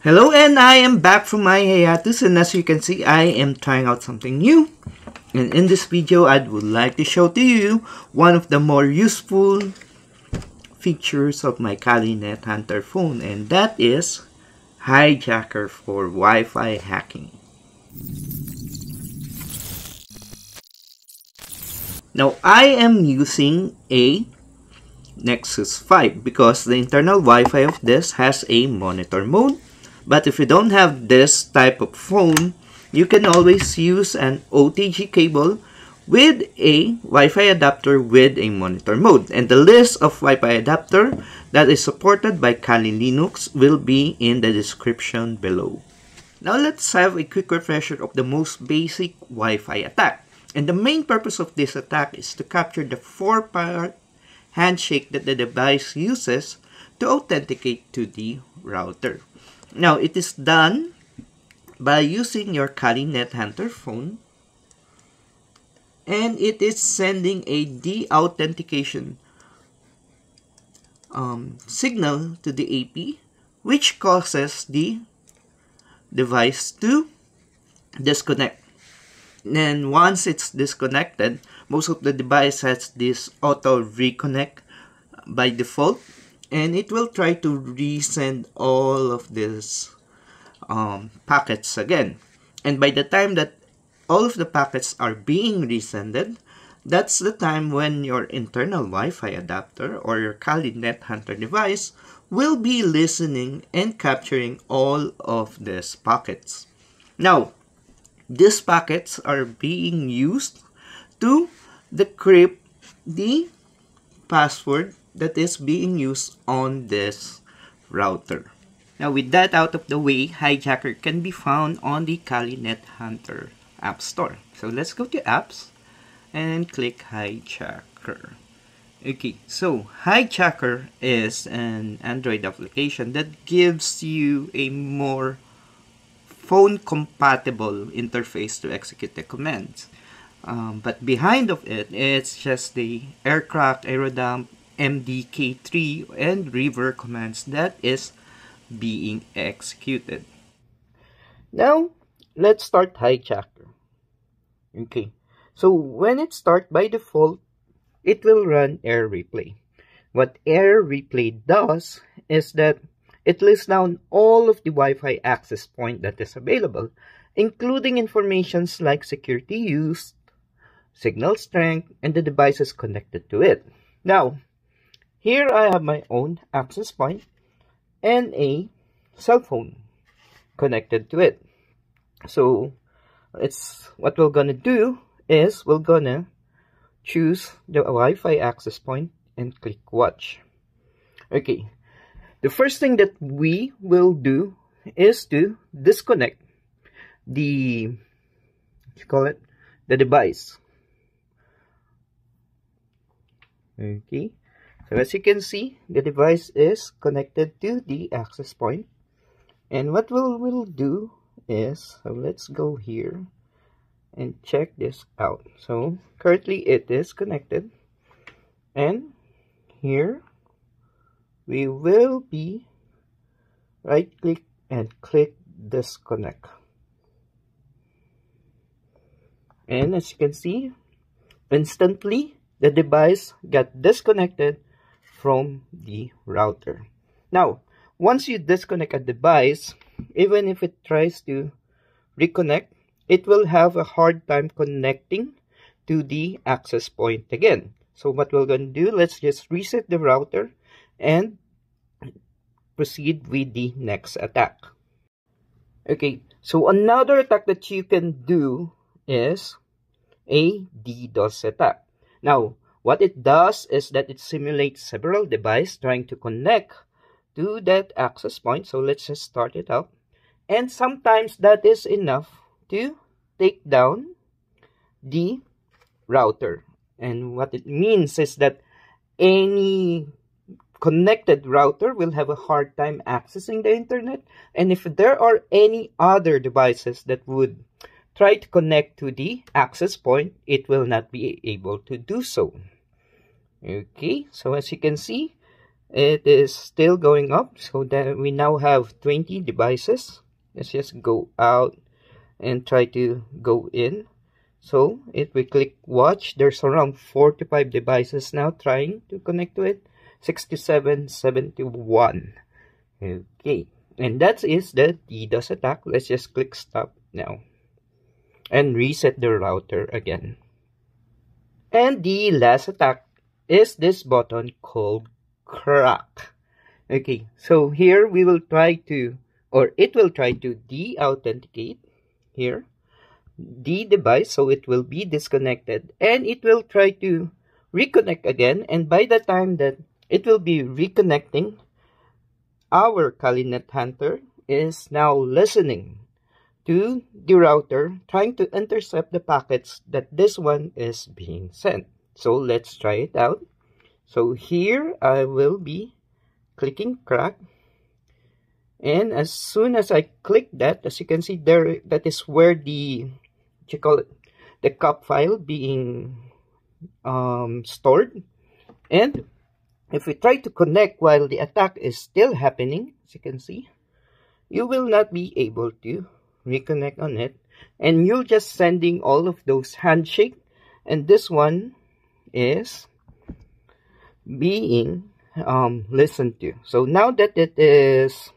Hello and I am back from my hiatus and as you can see I am trying out something new and in this video I would like to show to you one of the more useful features of my Kali Net Hunter phone and that is Hijacker for Wi-Fi hacking. Now I am using a Nexus 5 because the internal Wi-Fi of this has a monitor mode but if you don't have this type of phone, you can always use an OTG cable with a Wi-Fi adapter with a monitor mode. And the list of Wi-Fi adapter that is supported by Kali Linux will be in the description below. Now let's have a quick refresher of the most basic Wi-Fi attack. And the main purpose of this attack is to capture the four-part handshake that the device uses to authenticate to the router. Now, it is done by using your Kali Net Hunter phone and it is sending a de-authentication um, signal to the AP which causes the device to disconnect. And once it's disconnected, most of the device has this auto reconnect by default and it will try to resend all of these um, packets again and by the time that all of the packets are being resended that's the time when your internal Wi-Fi adapter or your Kali Net Hunter device will be listening and capturing all of these packets. Now, these packets are being used to decrypt the password that is being used on this router. Now with that out of the way, Hijacker can be found on the Kali Net Hunter App Store. So let's go to Apps and click Hijacker. Okay, so Hijacker is an Android application that gives you a more phone compatible interface to execute the commands. Um, but behind of it, it's just the aircraft, aerodump, MDK3 and river commands that is being executed. Now, let's start hijacker. Okay, so when it starts by default, it will run air replay. What air replay does is that it lists down all of the Wi-Fi access point that is available, including informations like security used, signal strength, and the devices connected to it. Now, here I have my own access point and a cell phone connected to it. So it's what we're gonna do is we're gonna choose the Wi-Fi access point and click watch. Okay, the first thing that we will do is to disconnect the you call it the device. Okay, so as you can see, the device is connected to the access point. And what we'll, we'll do is, so let's go here and check this out. So currently it is connected. And here we will be right click and click disconnect. And as you can see, instantly the device got disconnected from the router. Now, once you disconnect a device, even if it tries to reconnect, it will have a hard time connecting to the access point again. So what we're going to do, let's just reset the router and proceed with the next attack. Okay, so another attack that you can do is a DDoS attack. Now, what it does is that it simulates several devices trying to connect to that access point. So let's just start it up. And sometimes that is enough to take down the router. And what it means is that any connected router will have a hard time accessing the internet. And if there are any other devices that would try to connect to the access point, it will not be able to do so. Okay, so as you can see, it is still going up. So that we now have 20 devices. Let's just go out and try to go in. So if we click watch there's around 45 devices now trying to connect to it. 67 71 okay and that is the DDoS attack. Let's just click stop now and reset the router again. And the last attack is this button called crack. Okay so here we will try to or it will try to de-authenticate here the device so it will be disconnected and it will try to reconnect again and by the time that it will be reconnecting our Kalinet Hunter is now listening to the router trying to intercept the packets that this one is being sent. So let's try it out. So here I will be clicking crack. And as soon as I click that as you can see there that is where the you call it the cup file being um, stored. And if we try to connect while the attack is still happening as you can see you will not be able to reconnect on it. And you're just sending all of those handshake. And this one is being um, listened to. So now that it is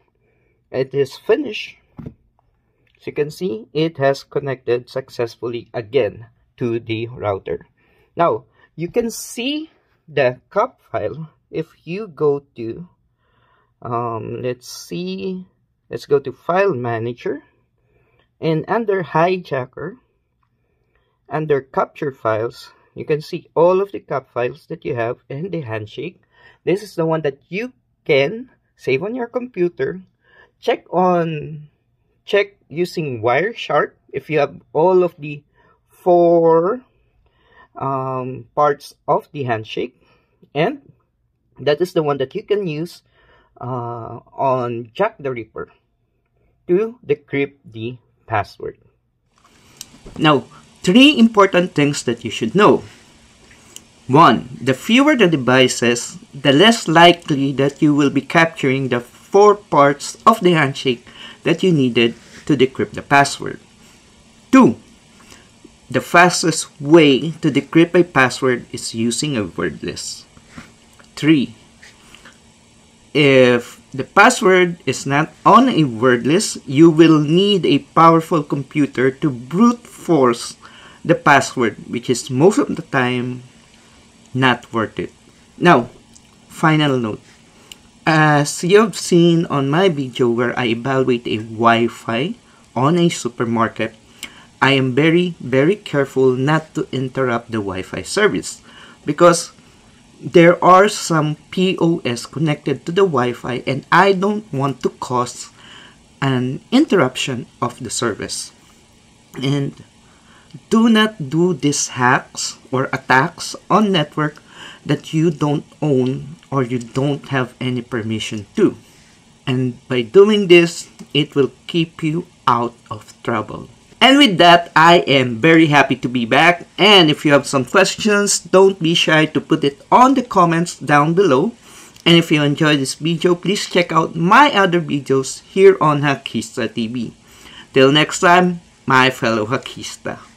it is finished as you can see it has connected successfully again to the router. Now you can see the cup file. If you go to um, let's see let's go to file manager and under hijacker under capture files you can see all of the cap files that you have and the handshake. This is the one that you can save on your computer check on check using Wireshark. If you have all of the four um, parts of the handshake and that is the one that you can use uh, on Jack the Ripper to decrypt the password. Now, three important things that you should know. One, the fewer the devices, the less likely that you will be capturing the four parts of the handshake that you needed to decrypt the password. Two, the fastest way to decrypt a password is using a word list. Three, if the password is not on a word list, you will need a powerful computer to brute force the password, which is most of the time not worth it. Now, final note. As you have seen on my video where I evaluate a Wi-Fi on a supermarket, I am very, very careful not to interrupt the Wi-Fi service because there are some POS connected to the Wi-Fi and I don't want to cause an interruption of the service. And do not do these hacks or attacks on network that you don't own or you don't have any permission to. And by doing this, it will keep you out of trouble. And with that, I am very happy to be back. And if you have some questions, don't be shy to put it on the comments down below. And if you enjoyed this video, please check out my other videos here on Hakista TV. Till next time, my fellow Hackista.